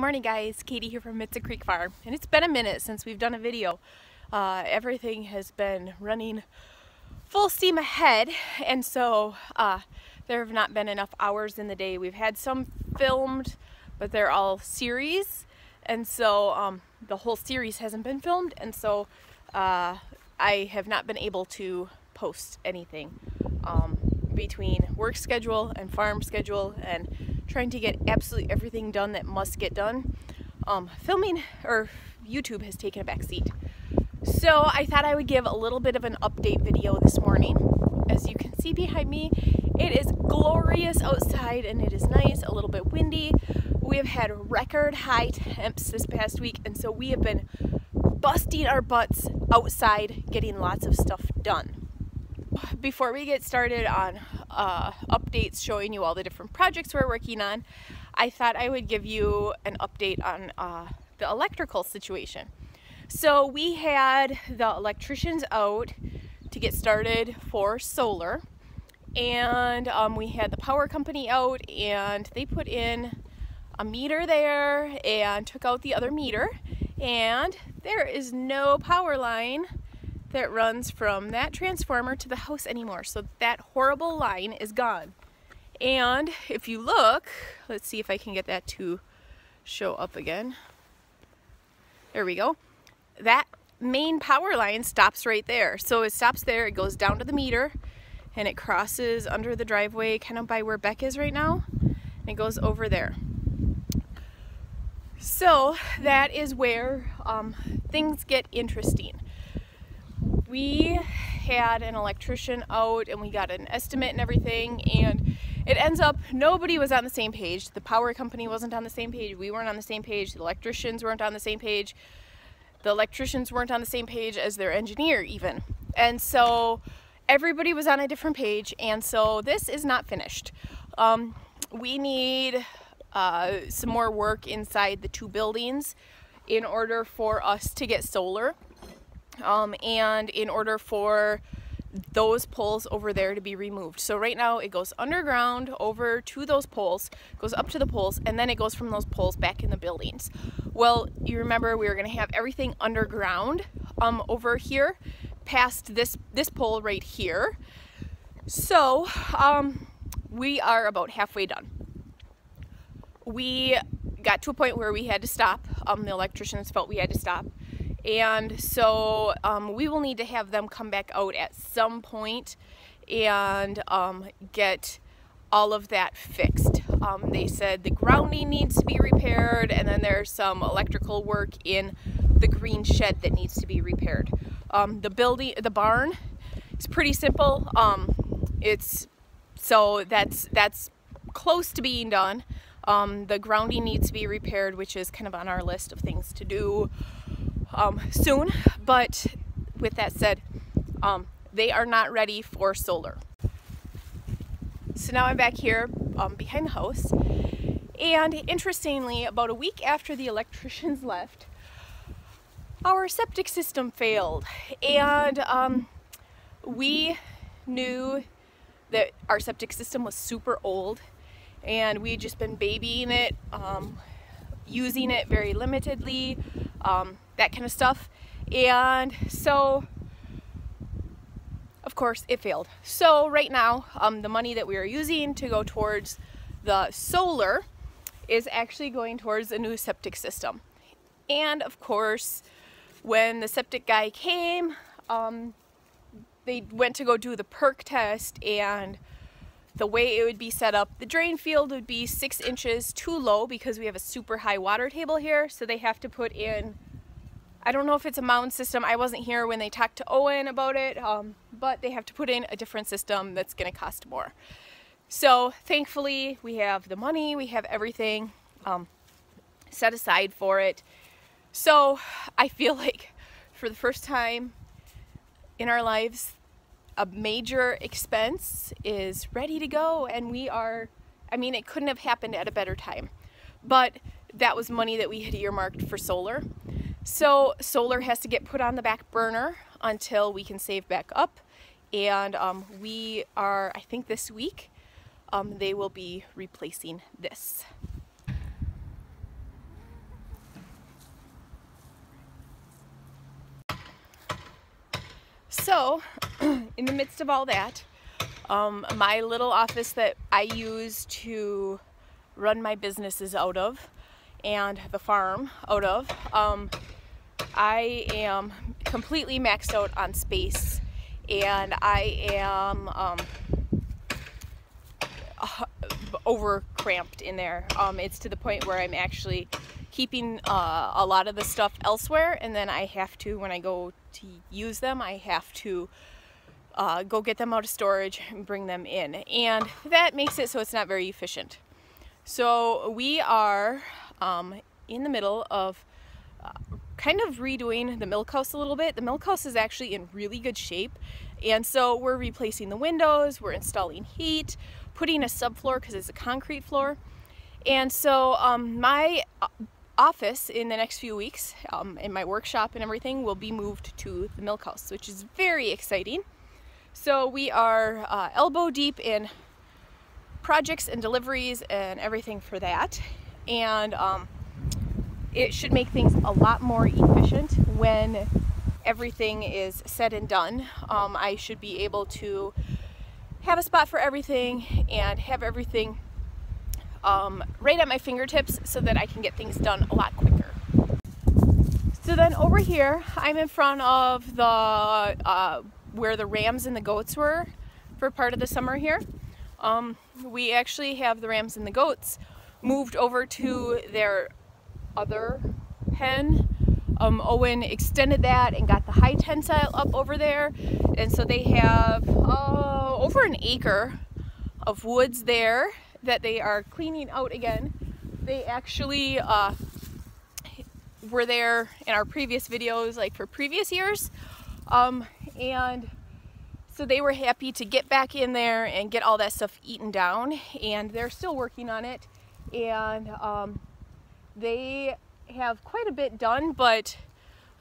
morning guys, Katie here from Mitza Creek Farm. And it's been a minute since we've done a video. Uh, everything has been running full steam ahead. And so uh, there have not been enough hours in the day. We've had some filmed but they're all series. And so um, the whole series hasn't been filmed. And so uh, I have not been able to post anything um, between work schedule and farm schedule and trying to get absolutely everything done that must get done. Um, filming or YouTube has taken a back seat. So I thought I would give a little bit of an update video this morning. As you can see behind me, it is glorious outside and it is nice, a little bit windy. We have had record high temps this past week and so we have been busting our butts outside getting lots of stuff done. Before we get started on uh, updates showing you all the different projects we're working on, I thought I would give you an update on uh, the electrical situation. So we had the electricians out to get started for solar and um, we had the power company out and they put in a meter there and took out the other meter and there is no power line that runs from that transformer to the house anymore. So that horrible line is gone. And if you look, let's see if I can get that to show up again. There we go. That main power line stops right there. So it stops there, it goes down to the meter, and it crosses under the driveway kind of by where Beck is right now. And it goes over there. So that is where um, things get interesting we had an electrician out and we got an estimate and everything and it ends up nobody was on the same page. The power company wasn't on the same page. We weren't on the same page. The electricians weren't on the same page. The electricians weren't on the same page as their engineer even. And so everybody was on a different page and so this is not finished. Um, we need uh, some more work inside the two buildings in order for us to get solar um, and in order for those poles over there to be removed. So right now it goes underground over to those poles, goes up to the poles, and then it goes from those poles back in the buildings. Well, you remember we were gonna have everything underground um, over here past this, this pole right here. So um, we are about halfway done. We got to a point where we had to stop. Um, the electricians felt we had to stop and so um, we will need to have them come back out at some point and um, get all of that fixed. Um, they said the grounding needs to be repaired and then there's some electrical work in the green shed that needs to be repaired. Um, the building, the barn is pretty simple. Um, it's so that's that's close to being done. Um, the grounding needs to be repaired, which is kind of on our list of things to do um, soon. But with that said, um, they are not ready for solar. So now I'm back here um, behind the house. And interestingly, about a week after the electricians left, our septic system failed. And um, we knew that our septic system was super old and we had just been babying it, um, using it very limitedly. Um, that kind of stuff. And so, of course, it failed. So right now, um, the money that we are using to go towards the solar is actually going towards a new septic system. And of course, when the septic guy came, um, they went to go do the perc test and the way it would be set up, the drain field would be six inches too low because we have a super high water table here. So they have to put in I don't know if it's a mound system. I wasn't here when they talked to Owen about it, um, but they have to put in a different system that's going to cost more. So thankfully we have the money, we have everything um, set aside for it. So I feel like for the first time in our lives, a major expense is ready to go and we are, I mean, it couldn't have happened at a better time. But that was money that we had earmarked for solar. So solar has to get put on the back burner until we can save back up. And um, we are, I think this week, um, they will be replacing this. So, in the midst of all that, um, my little office that I use to run my businesses out of and the farm out of, um, I am completely maxed out on space and I am um, over cramped in there. Um, it's to the point where I'm actually keeping uh, a lot of the stuff elsewhere and then I have to, when I go to use them, I have to uh, go get them out of storage and bring them in. And that makes it so it's not very efficient. So we are um, in the middle of uh, kind of redoing the milk house a little bit. The milk house is actually in really good shape. And so we're replacing the windows, we're installing heat, putting a subfloor because it's a concrete floor. And so um, my uh, office in the next few weeks, um, in my workshop and everything, will be moved to the milk house, which is very exciting. So we are uh, elbow deep in projects and deliveries and everything for that. And um, it should make things a lot more efficient when everything is said and done. Um, I should be able to have a spot for everything and have everything um, right at my fingertips so that I can get things done a lot quicker. So then over here, I'm in front of the uh, where the rams and the goats were for part of the summer here. Um, we actually have the rams and the goats moved over to their other pen. Um, Owen extended that and got the high tensile up over there. And so they have uh, over an acre of woods there that they are cleaning out again. They actually uh, were there in our previous videos, like for previous years. Um, and so they were happy to get back in there and get all that stuff eaten down. And they're still working on it. And um, they have quite a bit done, but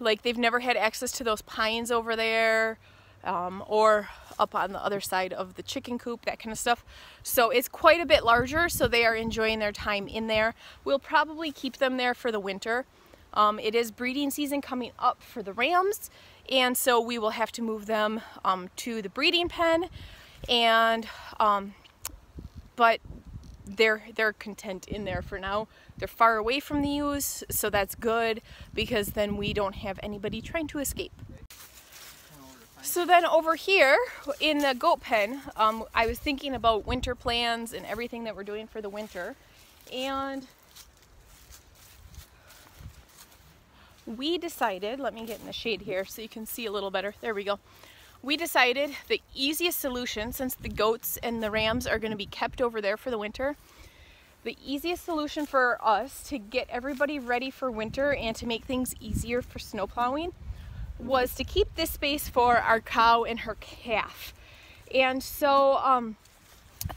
like they've never had access to those pines over there um, or up on the other side of the chicken coop, that kind of stuff. So it's quite a bit larger, so they are enjoying their time in there. We'll probably keep them there for the winter. Um, it is breeding season coming up for the rams, and so we will have to move them um, to the breeding pen. And um, but they're they're content in there for now. They're far away from the ewes, so that's good because then we don't have anybody trying to escape. So then over here in the goat pen, um, I was thinking about winter plans and everything that we're doing for the winter. And we decided, let me get in the shade here so you can see a little better. There we go. We decided the easiest solution, since the goats and the rams are going to be kept over there for the winter, the easiest solution for us to get everybody ready for winter and to make things easier for snow plowing was to keep this space for our cow and her calf. And so um,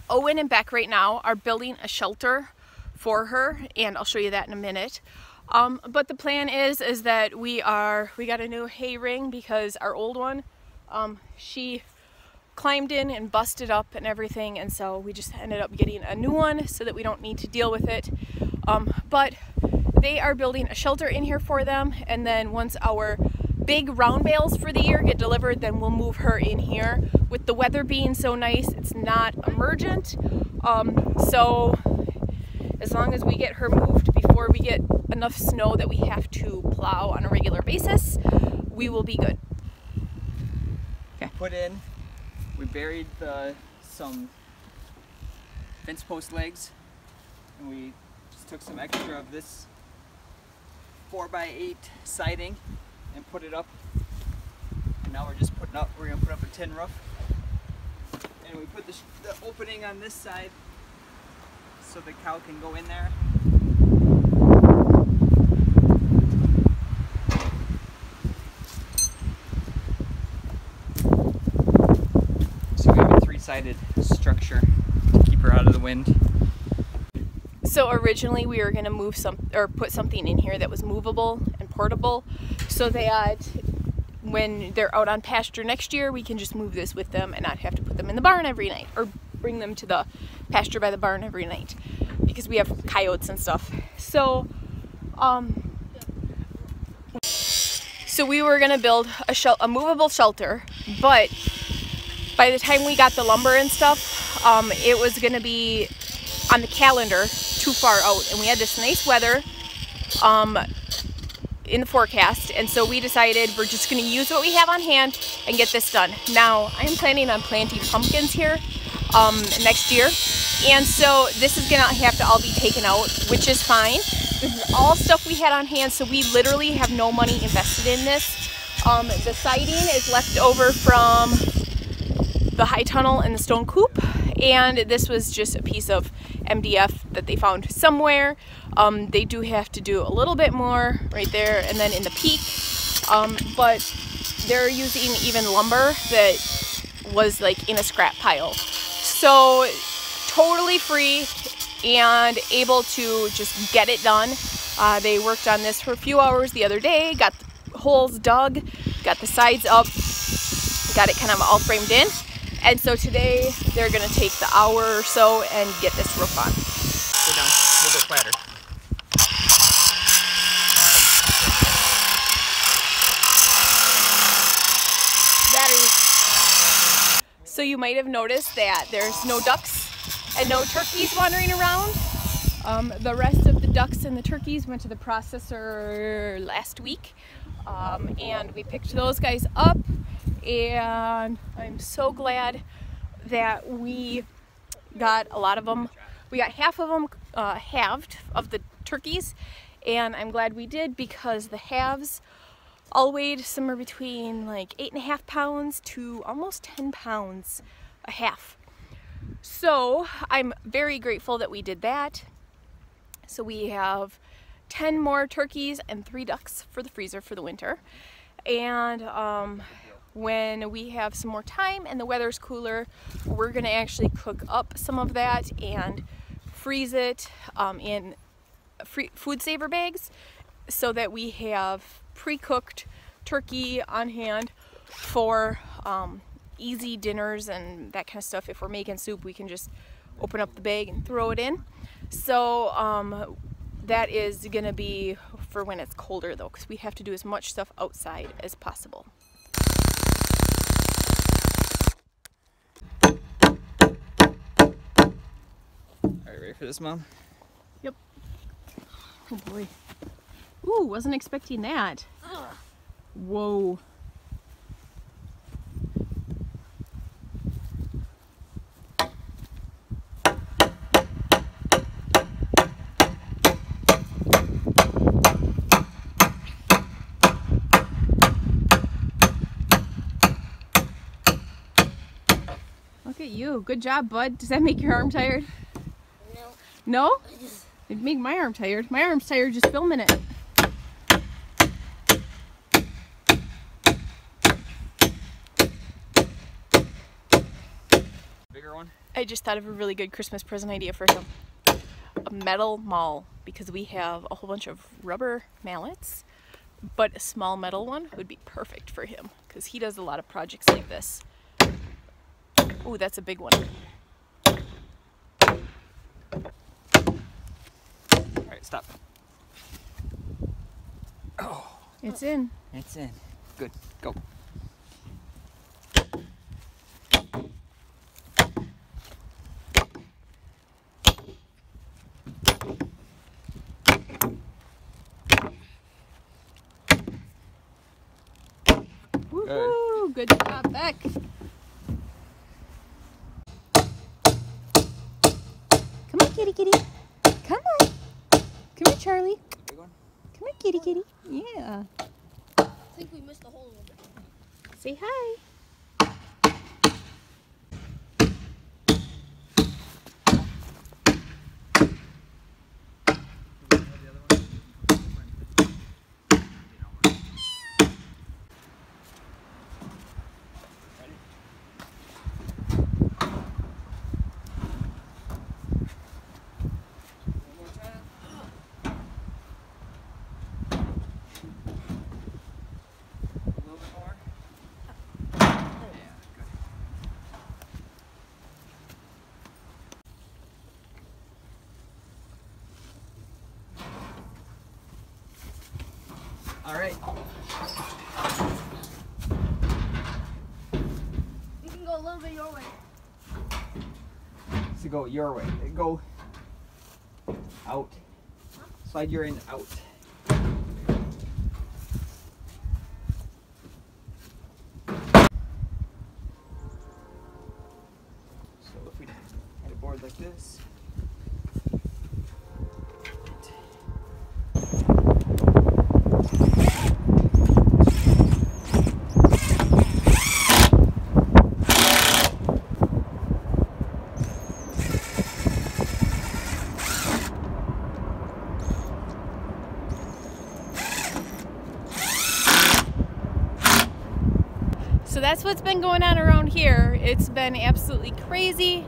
Owen and Beck right now are building a shelter for her and I'll show you that in a minute. Um, but the plan is is that we are we got a new hay ring because our old one um, she climbed in and busted up and everything and so we just ended up getting a new one so that we don't need to deal with it. Um, but they are building a shelter in here for them and then once our big round bales for the year get delivered then we'll move her in here. With the weather being so nice it's not emergent. Um, so as long as we get her moved before we get enough snow that we have to plow on a regular basis, we will be good. Put in, we buried the, some fence post legs and we just took some extra of this 4x8 siding and put it up. And now we're just putting up, we're gonna put up a tin roof. And we put the, the opening on this side so the cow can go in there. So we three-sided structure to keep her out of the wind. So originally we were going to move some or put something in here that was movable and portable so that when they're out on pasture next year we can just move this with them and not have to put them in the barn every night or bring them to the pasture by the barn every night because we have coyotes and stuff. So, um, so we were gonna build a, a movable shelter but by the time we got the lumber and stuff, um, it was going to be on the calendar too far out. And we had this nice weather um, in the forecast. And so we decided we're just going to use what we have on hand and get this done. Now, I'm planning on planting pumpkins here um, next year. And so this is going to have to all be taken out, which is fine. This is all stuff we had on hand, so we literally have no money invested in this. Um, the siding is left over from the high tunnel and the stone coop and this was just a piece of MDF that they found somewhere. Um, they do have to do a little bit more right there and then in the peak um, but they're using even lumber that was like in a scrap pile. So totally free and able to just get it done. Uh, they worked on this for a few hours the other day, got the holes dug, got the sides up, got it kind of all framed in. And so today they're gonna take the hour or so and get this roof on. Go down a little bit flatter. So you might have noticed that there's no ducks and no turkeys wandering around. Um, the rest of the ducks and the turkeys went to the processor last week um, and we picked those guys up and I'm so glad that we got a lot of them. We got half of them uh, halved of the turkeys, and I'm glad we did because the halves all weighed somewhere between like eight and a half pounds to almost 10 pounds a half. So I'm very grateful that we did that. So we have 10 more turkeys and three ducks for the freezer for the winter. And um, when we have some more time and the weather's cooler, we're gonna actually cook up some of that and freeze it um, in food saver bags so that we have pre-cooked turkey on hand for um, easy dinners and that kind of stuff. If we're making soup, we can just open up the bag and throw it in. So um, that is gonna be for when it's colder though, because we have to do as much stuff outside as possible. For this, Mom? Yep. Oh boy. Ooh, wasn't expecting that. Whoa. Look at you. Good job, bud. Does that make your arm tired? No? It'd make my arm tired. My arm's tired just filming it. Bigger one? I just thought of a really good Christmas present idea for him. A metal maul, because we have a whole bunch of rubber mallets, but a small metal one would be perfect for him, because he does a lot of projects like this. Oh, that's a big one. Stop. Oh. It's in. It's in. Good. Go. Woohoo! Good job, Beck. Come on, kitty kitty. Come on. Come here, Charlie. Come here, kitty kitty. Yeah. I think we missed the whole of it. Say hi. All right. move it your way. To go your way. Go out. Slide your end out. So if we had a board like this. That's what's been going on around here. It's been absolutely crazy,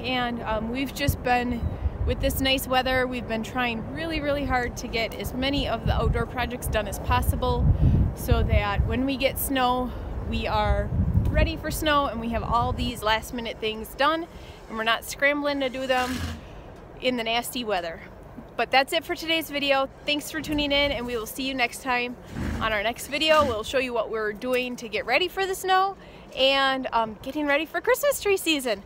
and um, we've just been with this nice weather. We've been trying really, really hard to get as many of the outdoor projects done as possible so that when we get snow, we are ready for snow and we have all these last minute things done and we're not scrambling to do them in the nasty weather. But that's it for today's video. Thanks for tuning in and we will see you next time. On our next video, we'll show you what we're doing to get ready for the snow and um, getting ready for Christmas tree season.